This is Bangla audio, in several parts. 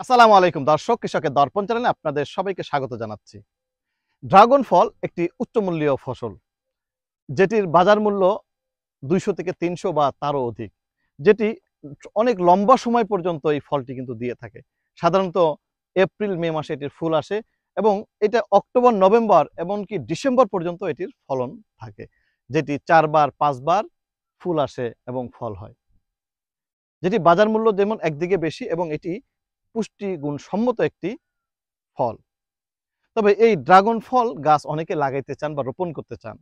আসসালামু আলাইকুম, দর্শক, কৃষকের দর্পণ চ্যানেলে আপনাদের সবাইকে স্বাগত জানাচ্ছি। ড্রাগন ফল একটি উচ্চমূল্যীয় ফসল, যেটির বাজার মূল্য দুইশো থেকে তিনশো বা তারও অধিক। যেটি অনেক লম্বা সময় পর্যন্ত এই ফলটি কিন্তু দিয়ে থাকে। সাধারণত এপ্রিল, মে মাসে এটির ফুল আসে এবং এটা অক্টোবর, নভেম্বর এমনকি ডিসেম্বর পর্যন্ত এটির ফলন থাকে, যেটি চারবার, পাঁচবার ফুল আসে এবং ফল হয়। যেটি বাজার মূল্য যেমন একদিকে বেশি এবং এটি পুষ্টিগুণ সম্মত একটি ফল। তবে এই ড্রাগন ফল গাছ অনেকে লাগাইতে চান বা রোপণ করতে চান।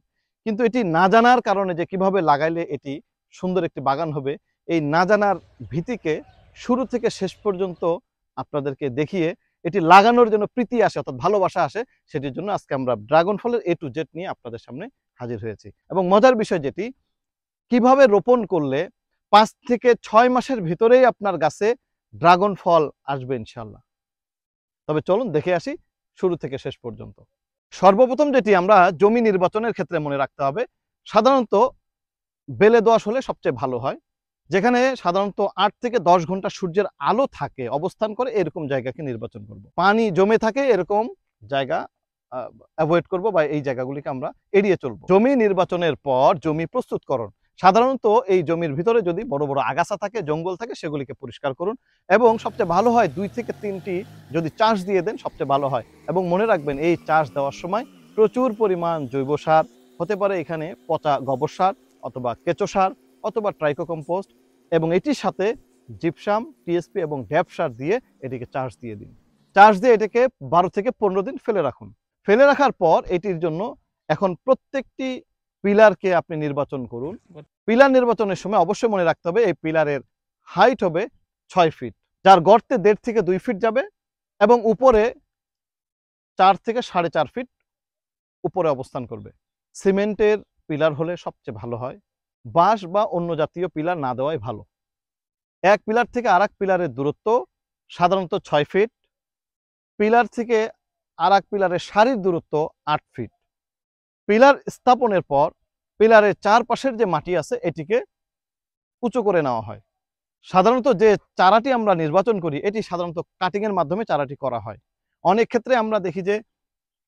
কিন্তু এটি না জানার কারণে যে কীভাবে লাগাইলে এটি সুন্দর একটি বাগান হবে, এই না জানার ভীতিকে শুরু থেকে শেষ পর্যন্ত আপনাদেরকে দেখিয়ে এটি লাগানোর জন্য প্রীতি আসে অর্থাৎ ভালোবাসা আসে, সেটির জন্য আজকে আমরা ড্রাগন ফলের এ টু জেড নিয়ে আপনাদের সামনে হাজির হয়েছি। এবং মজার বিষয় যেটি, কীভাবে রোপণ করলে পাঁচ থেকে ছয় মাসের ভিতরেই আপনার গাছে ড্রাগন ফল আসবে ইনশাল্লাহ তবে চলুন দেখে আসি শুরু থেকে শেষ পর্যন্ত। সর্বপ্রথম যেটি আমরা জমি নির্বাচনের ক্ষেত্রে মনে রাখতে হবে, সাধারণত বেলে দোয়াশ হলে সবচেয়ে ভালো হয়, যেখানে সাধারণত আট থেকে দশ ঘণ্টা সূর্যের আলো থাকে, অবস্থান করে এরকম জায়গাকে নির্বাচন করব। পানি জমে থাকে এরকম জায়গা অ্যাভয়েড করব বা এই জায়গাগুলিকে আমরা এড়িয়ে চলবো। জমি নির্বাচনের পর জমি প্রস্তুতকরণ সাধারণত এই জমির ভিতরে যদি বড় বড় আগাছা থাকে, জঙ্গল থাকে, সেগুলিকে পরিষ্কার করুন এবং সবচেয়ে ভালো হয় দুই থেকে তিনটি যদি চাষ দিয়ে দেন সবচেয়ে ভালো হয়। এবং মনে রাখবেন, এই চাষ দেওয়ার সময় প্রচুর পরিমাণ জৈব সার, হতে পারে এখানে পচা গোবর সার অথবা কেঁচো সার অথবা ট্রাইকোকম্পোস্ট এবং এটির সাথে জিপসাম, টিএসপি এবং ড্যাপ সার দিয়ে এটিকে চার্জ দিয়ে দিন। চার্জ দিয়ে এটাকে বারো থেকে পনেরো দিন ফেলে রাখুন। ফেলে রাখার পর এটির জন্য এখন প্রত্যেকটি পিলারকে আপনি নির্বাচন করুন। পিলার নির্বাচনের সময় অবশ্যই মনে রাখতে হবে, এই পিলারের হাইট হবে ছয় ফিট যার গর্তে দেড় থেকে দুই ফিট যাবে এবং উপরে চার থেকে সাড়ে চার ফিট উপরে অবস্থান করবে। সিমেন্টের পিলার হলে সবচেয়ে ভালো হয়। বাঁশ বা অন্য জাতীয় পিলার না দেওয়াই ভালো। এক পিলার থেকে আর পিলারের দূরত্ব সাধারণত ছয় ফিট পিলার থেকে আর পিলারের সারির দূরত্ব আট ফিট পিলার স্থাপনের পর পিলারের চারপাশের যে মাটি আছে, এটিকে উঁচু করে নেওয়া হয়। সাধারণত যে চারাটি আমরা নির্বাচন করি, এটি সাধারণত কাটিংয়ের মাধ্যমে চারাটি করা হয়। অনেক ক্ষেত্রে আমরা দেখি যে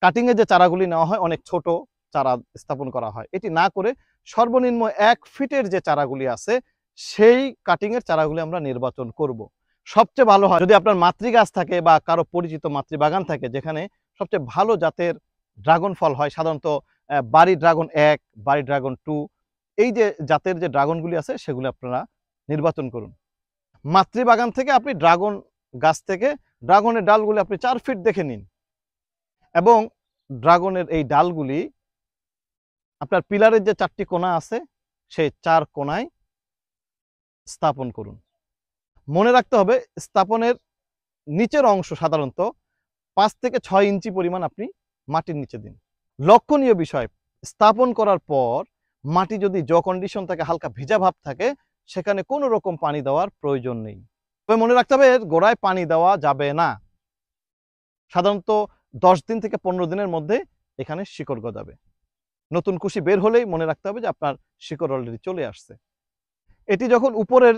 কাটিংয়ে যে চারাগুলি নেওয়া হয়, অনেক ছোট চারা স্থাপন করা হয়। এটি না করে সর্বনিম্ন এক ফিটের যে চারাগুলি আছে, সেই কাটিংয়ের চারাগুলি আমরা নির্বাচন করব। সবচেয়ে ভালো হয়, যদি আপনার মাতৃগাছ থাকে বা কারও পরিচিত মাতৃবাগান থাকে, যেখানে সবচেয়ে ভালো জাতের ড্রাগন ফল হয়, সাধারণত বাড়ি ড্রাগন এক, বাড়ি ড্রাগন টু, এই যে জাতের যে ড্রাগনগুলি আছে সেগুলি আপনারা নির্বাচন করুন। মাতৃবাগান থেকে আপনি ড্রাগন গাছ থেকে ড্রাগনের ডালগুলি আপনি চার ফিট দেখে নিন এবং ড্রাগনের এই ডালগুলি আপনার পিলারের যে চারটি কোনা আছে সেই চার কোনায় স্থাপন করুন। মনে রাখতে হবে স্থাপনের নিচের অংশ সাধারণত পাঁচ থেকে ছয় ইঞ্চি পরিমাণ আপনি মাটির নিচে দিন। লক্ষণীয় বিষয়, স্থাপন করার পর মাটি যদি জ কন্ডিশন থাকে, হালকা ভেজা ভাব থাকে, সেখানে কোনো রকম পানি দেওয়ার প্রয়োজন নেই। তবে মনে রাখতে হবে গোড়ায় পানি দেওয়া যাবে না। সাধারণত দশ দিন থেকে পনেরো দিনের মধ্যে এখানে শিকড় গজাবে। নতুন কুশি বের হলেই মনে রাখতে হবে যে আপনার শিকড় অলরেডি চলে আসছে। এটি যখন উপরের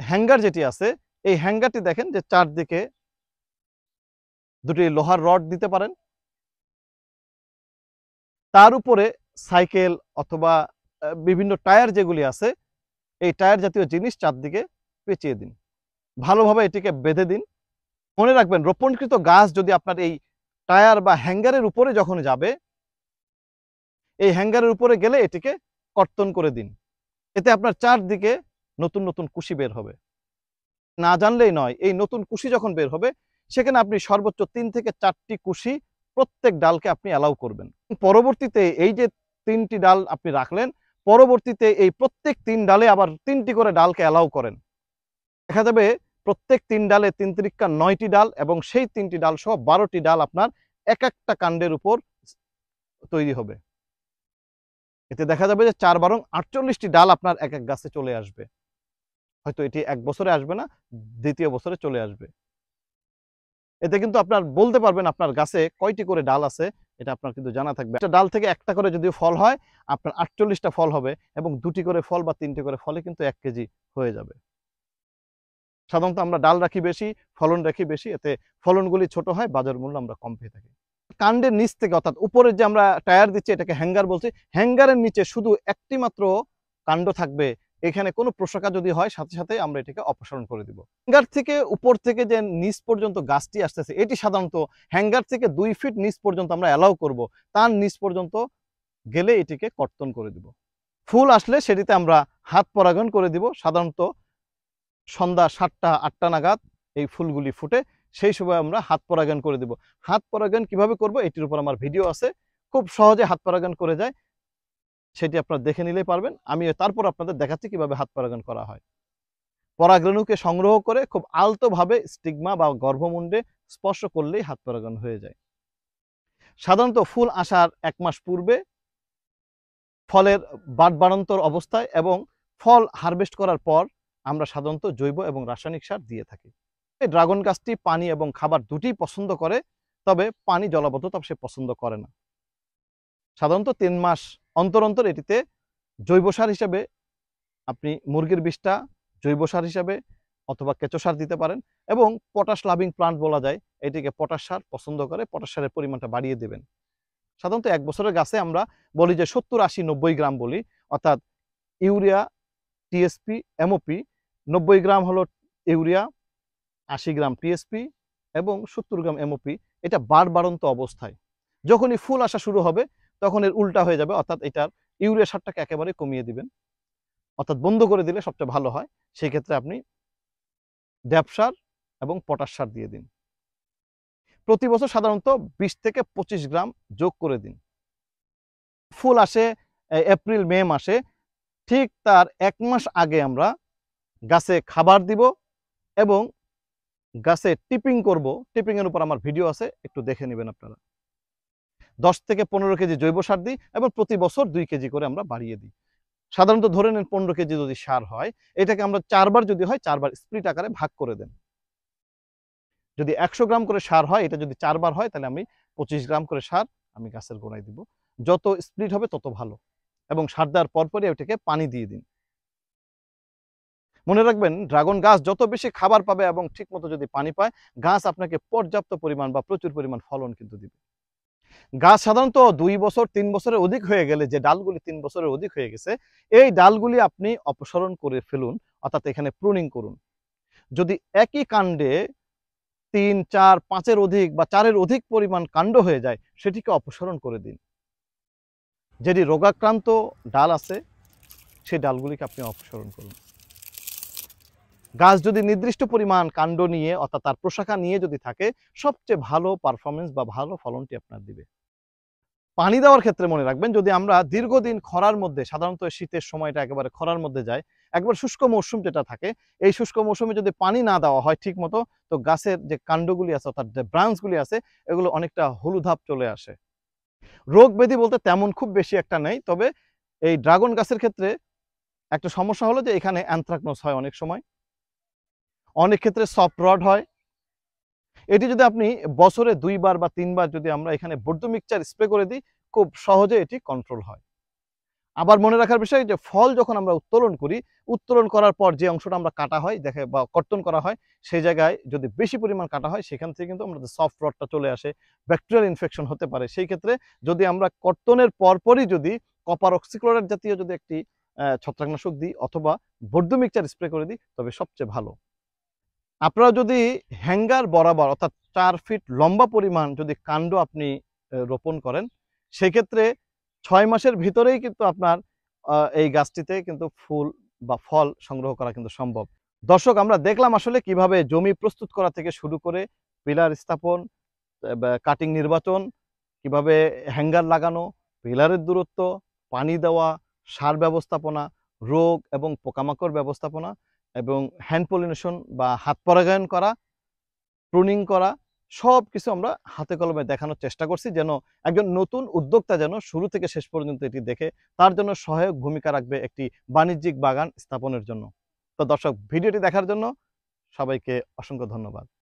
হ্যাঙ্গার যেটি আছে, এই হ্যাঙ্গারটি দেখেন যে চারদিকে দুটি লোহার রড দিতে পারেন তার উপরে সাইকেল অথবা বিভিন্ন টায়ার যেগুলি আছে, এই টায়ার জাতীয় জিনিস চারদিকে পেঁচিয়ে দিন। ভালোভাবে এটিকে বেঁধে দিন। মনে রাখবেন, রোপণকৃত গাছ যদি আপনার এই টায়ার বা হ্যাঙ্গারের উপরে যখন যাবে, এই হ্যাঙ্গারের উপরে গেলে এটিকে কর্তন করে দিন। এতে আপনার চারদিকে নতুন নতুন কুশি বের হবে। না জানলেই নয়, এই নতুন কুশি যখন বের হবে, সেখানে আপনি সর্বোচ্চ তিন থেকে চারটি কুশি প্রত্যেক ডালকে আপনি অ্যালাউ করবেন। পরবর্তীতে এই যে তিনটি ডাল আপনি রাখলেন, পরবর্তীতে এই প্রত্যেক তিন ডালে আবার তিনটি করে ডালকে অ্যালাউ করেন। দেখা যাবে প্রত্যেক তিন ডালে তিন তিরিক্কা নয়টি ডাল এবং সেই তিনটি ডাল সহ বারোটি ডাল আপনার এক একটা কাণ্ডের উপর তৈরি হবে। এতে দেখা যাবে যে চার বারং আটচল্লিশটি ডাল আপনার এক এক গাছে চলে আসবে। হয়তো এটি এক বছরে আসবে না, দ্বিতীয় বছরে চলে আসবে। এতে কিন্তু আপনার বলতে পারবেন আপনার গাছে কয়টি করে ডাল আছে, এটা আপনার কিন্তু জানা থাকবে। একটা ডাল থেকে একটা করে যদি ফল হয়, আপনার আটচল্লিশটা ফল হবে এবং দুটি করে ফল বা তিনটি করে ফলে কিন্তু এক কেজি হয়ে যাবে। সাধারণত আমরা ডাল রাখি বেশি, ফলন রাখি বেশি, এতে ফলনগুলি ছোট হয়, বাজার মূল্য আমরা কম পেয়ে থাকি। কাণ্ডের নিচ থেকে, অর্থাৎ উপরের যে আমরা টায়ার দিচ্ছি, এটাকে হ্যাঙ্গার বলছি, হ্যাঙ্গারের নিচে শুধু একটি মাত্র কাণ্ড থাকবে এখানে কোনো প্রশাখা যদি হয়, সাথে সাথে আমরা এটাকে অপসারণ করে দিব। হ্যাঙ্গার থেকে উপর থেকে যে নিচ পর্যন্ত গাছটি আসতেছে, এটি সাধারণত হ্যাঙ্গার থেকে দুই ফিট নিচ পর্যন্ত আমরা অ্যালাউ করব। তার নিচ পর্যন্ত গেলে এটিকে কর্তন করে দিব। ফুল আসলে সেটিতে আমরা হাত পরাগণ করে দিব। সাধারণত সন্ধ্যা সাতটা, আটটা নাগাদ এই ফুলগুলি ফুটে সেই সময় আমরা হাত পরাগায়ন করে দেব। হাত পরাগায়ন কীভাবে করব? এটির উপর আমার ভিডিও আছে। খুব সহজে হাত পরাগায়ন করে যায়। সেটি আপনারা দেখে নিলেই পারবেন। আমি তারপর আপনাদের দেখাচ্ছি কীভাবে হাত পরাগায়ন করা হয়। পরাগরেণুকে সংগ্রহ করে খুব আলতোভাবে স্টিগমা বা গর্ভমুণ্ডে স্পর্শ করলেই হাত পরাগায়ন হয়ে যায়। সাধারণত ফুল আসার এক মাস পূর্বে ফলের বাট বাড়ন্তর অবস্থায় এবং ফল হারভেস্ট করার পর আমরা সাধারণত জৈব এবং রাসায়নিক সার দিয়ে থাকি। এই ড্রাগন গাছটি পানি এবং খাবার দুটিই পছন্দ করে, তবে পানি জলাবদ্ধতা সে পছন্দ করে না। সাধারণত তিন মাস অন্তর অন্তর এটিতে জৈব সার হিসাবে আপনি মুরগির বিষটা জৈব সার হিসাবে অথবা কেঁচো সার দিতে পারেন এবং পটাশ লাভিং প্লান্ট বলা যায়, এটিকে পটাশ সার পছন্দ করে, পটাশ সারের পরিমাণটা বাড়িয়ে দেবেন। সাধারণত এক বছরের গাছে আমরা বলি যে সত্তর আশি নব্বই গ্রাম বলি, অর্থাৎ ইউরিয়া, টিএসপি, এমওপি, নব্বই গ্রাম হলো ইউরিয়া, আশি গ্রাম টিএসপি এবং সত্তর গ্রাম এমওপি, এটা বার বাড়ন্ত অবস্থায়। যখনই ফুল আসা শুরু হবে তখন এর উল্টা হয়ে যাবে। অর্থাৎ এটার ইউরিয়া সারটাকে একেবারে কমিয়ে দিবেন। অর্থাৎ বন্ধ করে দিলে সবচেয়ে ভালো হয়। সেই ক্ষেত্রে আপনি ড্যাপ সার এবং পটাশ সার দিয়ে দিন। প্রতি বছর সাধারণত বিশ থেকে পঁচিশ গ্রাম যোগ করে দিন। ফুল আসে এপ্রিল, মে মাসে। ঠিক তার এক মাস আগে আমরা গাছে খাবার দিব এবং গাছে টিপিং করব। টিপিং এর উপর আমার ভিডিও আছে, একটু দেখে নেবেন আপনারা। দশ থেকে পনেরো কেজি জৈব সার দিই এবং প্রতি বছর দুই কেজি করে আমরা বাড়িয়ে দিই। সাধারণত ধরে নেন পনেরো কেজি যদি সার হয়, এটাকে আমরা চারবার যদি হয়, চারবার স্প্লিট আকারে ভাগ করে দেন। যদি একশো গ্রাম করে সার হয়, এটা যদি চারবার হয়, তাহলে আমি পঁচিশ গ্রাম করে সার আমি গাছের গোড়ায় দিব। যত স্প্লিট হবে, তত ভালো। এবং সার দেওয়ার পরপরই ওটাকে পানি দিয়ে দিন। মনে রাখবেন, ড্রাগন গাছ যত বেশি খাবার পাবে এবং ঠিকমতো যদি পানি পায়, গাছ আপনাকে পর্যাপ্ত পরিমাণ বা প্রচুর পরিমাণ ফলন কিন্তু দিবে। গাছ সাধারণত দুই বছর, তিন বছরের অধিক হয়ে গেলে যে ডালগুলি তিন বছরের অধিক হয়ে গেছে, এই ডালগুলি আপনি অপসারণ করে ফেলুন, অর্থাৎ এখানে প্রুনিং করুন। যদি একই কাণ্ডে তিন, চার, পাঁচের অধিক বা চারের অধিক পরিমাণ কাণ্ড হয়ে যায়, সেটিকে অপসারণ করে দিন। যেটি রোগাক্রান্ত ডাল আছে, সেই ডালগুলিকে আপনি অপসারণ করুন। গাছ যদি নির্দিষ্ট পরিমাণ কাণ্ড নিয়ে, অর্থাৎ তার প্রশাখা নিয়ে যদি থাকে, সবচেয়ে ভালো পারফরমেন্স বা ভালো ফলনটি আপনার দিবে। পানি দেওয়ার ক্ষেত্রে মনে রাখবেন, যদি আমরা দীর্ঘদিন খরার মধ্যে, সাধারণত শীতের সময়টা একেবারে খরার মধ্যে যায় একবার শুষ্ক মৌসুম যেটা থাকে, এই শুষ্ক মৌসুমে যদি পানি না দেওয়া হয় ঠিক মতো তো গাছের যে কাণ্ডগুলি আছে, অর্থাৎ যে ব্রাঞ্চগুলি আছে, এগুলো অনেকটা হলুধাপ চলে আসে। রোগ ব্যাধি বলতে তেমন খুব বেশি একটা নেই, তবে এই ড্রাগন গাছের ক্ষেত্রে একটা সমস্যা হলো যে, এখানে অ্যান্থ্রাকনোস হয় অনেক সময়। অনেক ক্ষেত্রে সফট রড হয়। এটি যদি আপনি বছরে দুইবার বা তিনবার যদি আমরা এখানে বৌদ্ধ মিক্সচার স্প্রে করে দিই, খুব সহজে এটি কন্ট্রোল হয়। আবার মনে রাখার বিষয় যে ফল যখন আমরা উত্তোলন করি, উত্তোলন করার পর যে অংশটা আমরা কাটা হয়, দেখে বা কর্তন করা হয়, সেই জায়গায় যদি বেশি পরিমাণ কাটা হয়, সেখান থেকে কিন্তু আমাদের সফট রডটা চলে আসে ব্যাকটেরিয়াল ইনফেকশন হতে পারে। সেই ক্ষেত্রে যদি আমরা কর্তনের পরপরই যদি কপার অক্সিক্লোরাইড জাতীয় যদি একটি ছত্রাকনাশক দিই অথবা বৌদ্ধ মিক্সচার স্প্রে করে দিই, তবে সবচেয়ে ভালো। আপনারা যদি হ্যাঙ্গার বরাবর অর্থাৎ চার ফিট লম্বা পরিমাণ যদি কাণ্ড আপনি রোপণ করেন, সেক্ষেত্রে ছয় মাসের ভিতরেই কিন্তু আপনার এই গাছটিতে কিন্তু ফুল বা ফল সংগ্রহ করা কিন্তু সম্ভব। দর্শক, আমরা দেখলাম আসলে কীভাবে জমি প্রস্তুত করা থেকে শুরু করে পিলার স্থাপন কাটিং নির্বাচন, কীভাবে হ্যাঙ্গার লাগানো, পিলারের দূরত্ব, পানি দেওয়া, সার ব্যবস্থাপনা, রোগ এবং পোকামাকড় ব্যবস্থাপনা এবং হ্যান্ড পলিনেশন বা হাত পরাগায়ন করা প্রুনিং করা সব কিছু আমরা হাতে কলমে দেখানোর চেষ্টা করছি যেন একজন নতুন উদ্যোক্তা যেন শুরু থেকে শেষ পর্যন্ত এটি দেখে, তার জন্য সহায়ক ভূমিকা রাখবে একটি বাণিজ্যিক বাগান স্থাপনের জন্য। তো দর্শক, ভিডিওটি দেখার জন্য সবাইকে অসংখ্য ধন্যবাদ।